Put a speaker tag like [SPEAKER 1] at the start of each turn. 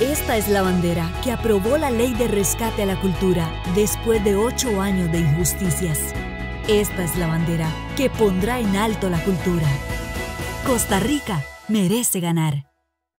[SPEAKER 1] Esta es la bandera que aprobó la ley de rescate a la cultura después de ocho años de injusticias. Esta es la bandera que pondrá en alto la cultura. Costa Rica merece ganar.